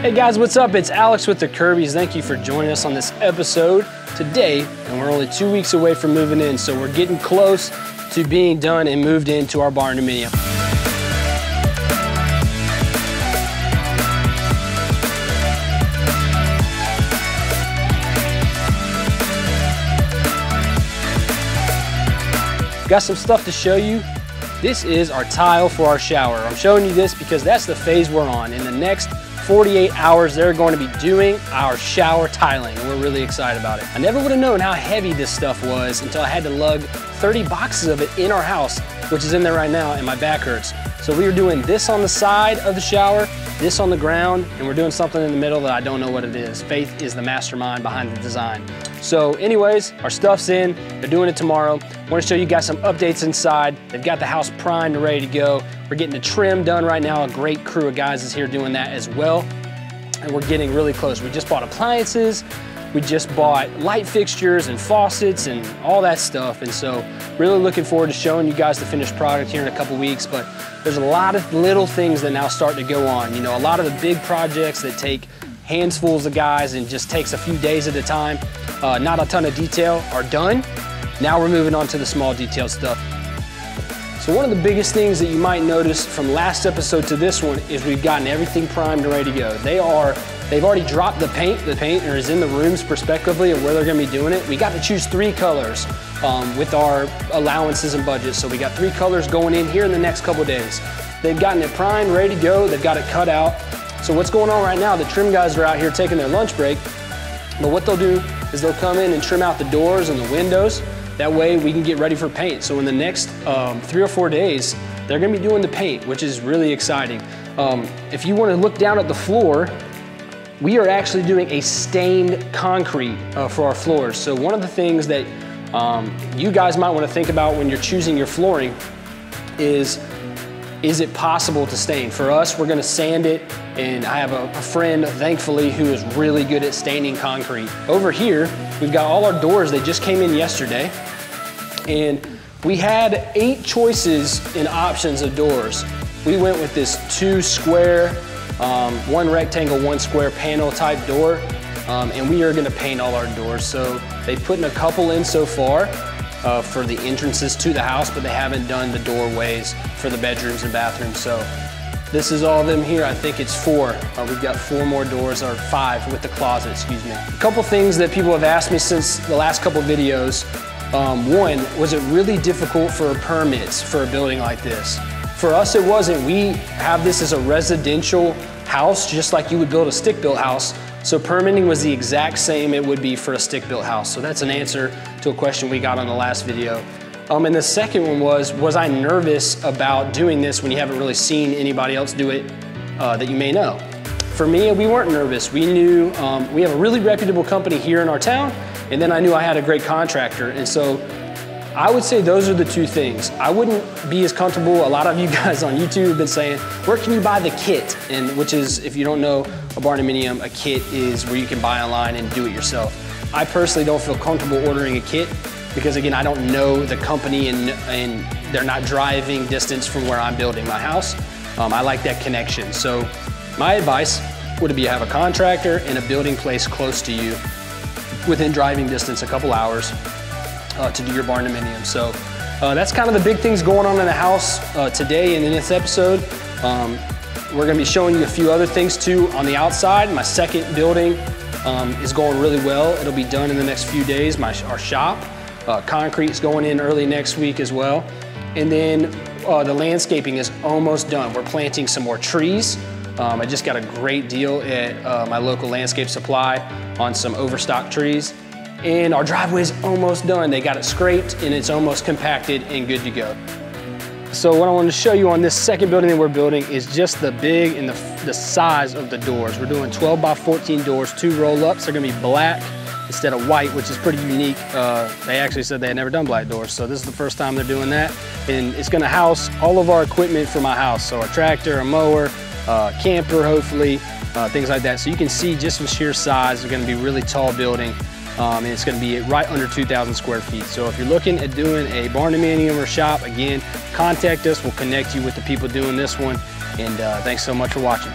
Hey guys, what's up? It's Alex with the Kirby's. Thank you for joining us on this episode today. And we're only two weeks away from moving in, so we're getting close to being done and moved into our barndominium. Got some stuff to show you. This is our tile for our shower. I'm showing you this because that's the phase we're on. In the next 48 hours, they're going to be doing our shower tiling, and we're really excited about it. I never would have known how heavy this stuff was until I had to lug 30 boxes of it in our house, which is in there right now, and my back hurts. So we are doing this on the side of the shower, this on the ground, and we're doing something in the middle that I don't know what it is. Faith is the mastermind behind the design. So anyways, our stuff's in, they're doing it tomorrow. I wanna show you guys some updates inside. They've got the house primed and ready to go. We're getting the trim done right now. A great crew of guys is here doing that as well. And we're getting really close. We just bought appliances, we just bought light fixtures and faucets and all that stuff. And so really looking forward to showing you guys the finished product here in a couple weeks. But there's a lot of little things that now start to go on. You know, a lot of the big projects that take handsfuls of guys and just takes a few days at a time, uh, not a ton of detail, are done. Now we're moving on to the small detail stuff. So one of the biggest things that you might notice from last episode to this one is we've gotten everything primed and ready to go. They are, they've already dropped the paint. The painter is in the rooms prospectively of where they're gonna be doing it. We got to choose three colors um, with our allowances and budgets. So we got three colors going in here in the next couple days. They've gotten it primed, ready to go. They've got it cut out. So what's going on right now, the trim guys are out here taking their lunch break. But what they'll do is they'll come in and trim out the doors and the windows. That way we can get ready for paint. So in the next um, three or four days, they're gonna be doing the paint, which is really exciting. Um, if you wanna look down at the floor, we are actually doing a stained concrete uh, for our floors. So one of the things that um, you guys might wanna think about when you're choosing your flooring is, is it possible to stain? For us, we're gonna sand it, and I have a, a friend, thankfully, who is really good at staining concrete. Over here, we've got all our doors, they just came in yesterday. And we had eight choices and options of doors. We went with this two square, um, one rectangle, one square panel type door. Um, and we are gonna paint all our doors. So they've put in a couple in so far uh, for the entrances to the house, but they haven't done the doorways for the bedrooms and bathrooms. So this is all of them here. I think it's four. Uh, we've got four more doors, or five with the closet, excuse me. A couple things that people have asked me since the last couple videos um, one, was it really difficult for permits for a building like this? For us, it wasn't. We have this as a residential house, just like you would build a stick-built house. So permitting was the exact same it would be for a stick-built house. So that's an answer to a question we got on the last video. Um, and the second one was, was I nervous about doing this when you haven't really seen anybody else do it uh, that you may know? For me, we weren't nervous. We knew, um, we have a really reputable company here in our town and then I knew I had a great contractor. And so I would say those are the two things. I wouldn't be as comfortable. A lot of you guys on YouTube have been saying, where can you buy the kit? And which is, if you don't know, a Barndominium, a kit is where you can buy online and do it yourself. I personally don't feel comfortable ordering a kit because again, I don't know the company and, and they're not driving distance from where I'm building my house. Um, I like that connection. So my advice would be to have a contractor and a building place close to you within driving distance, a couple hours uh, to do your barndominium. So uh, that's kind of the big things going on in the house uh, today and in this episode. Um, we're gonna be showing you a few other things too on the outside. My second building um, is going really well. It'll be done in the next few days, my, our shop. Uh, concrete's going in early next week as well. And then uh, the landscaping is almost done. We're planting some more trees. Um, I just got a great deal at uh, my local landscape supply on some overstock trees. And our driveway is almost done. They got it scraped and it's almost compacted and good to go. So what I want to show you on this second building that we're building is just the big and the, the size of the doors. We're doing 12 by 14 doors, two roll-ups. They're gonna be black instead of white, which is pretty unique. Uh, they actually said they had never done black doors, so this is the first time they're doing that. And it's gonna house all of our equipment for my house. So a tractor, a mower, uh, camper, hopefully, uh, things like that. So you can see just from sheer size, it's gonna be really tall building. Um, and it's gonna be right under 2,000 square feet. So if you're looking at doing a barndominium or shop, again, contact us. We'll connect you with the people doing this one. And uh, thanks so much for watching.